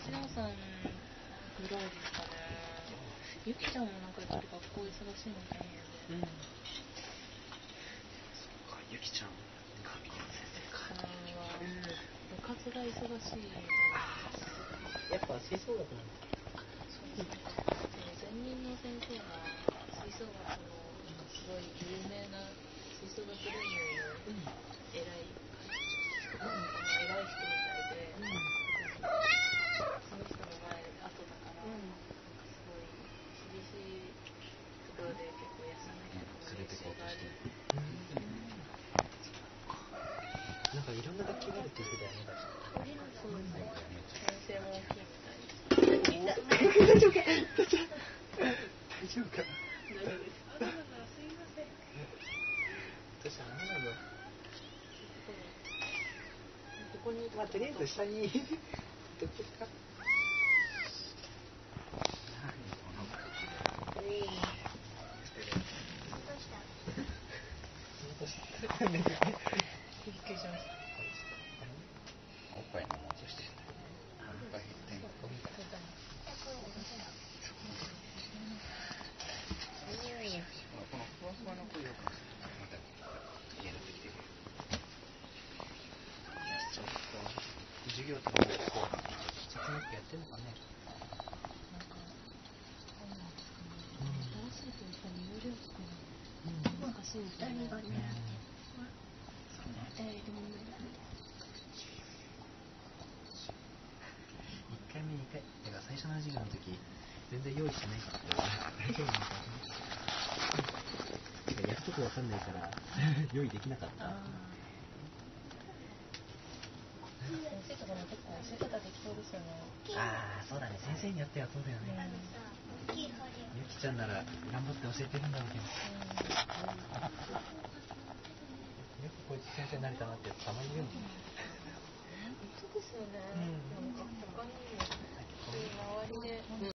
シナさんぐらいですかね。ゆきちゃんもなんかやっぱり学校忙しいので。うん。そっか、ゆきちゃん、の先生か。うん。部活が忙しいな。やっぱ吹奏楽なんだ。そうですね。任の先生が。なんかいろんな楽器があるって言ってたよねそうですね。先生も大きいみたいです。大丈夫か。とりあえず下にどっちですか？びっくりしました。おっぱい飲もうとしてるおっぱい減ってんこのふわふわの声よくまた家にってきてるちょっと授業とかもこうちょっとやってんのかね新しいとやっぱり有料とか難しいですよね。だから最初の授業の時全然用意しないから。って大丈夫なのかなやるとこわかんないから 用意できなかった。先生とかも結構教え方できそうですよね。ああそうだね。先生によってはそうだよね。ゆきちゃんなら頑張って教えてるんだろうけど。よくこいつ先生になれたなってやつたまにいるもん。本当ですよね。なんか他に starting it.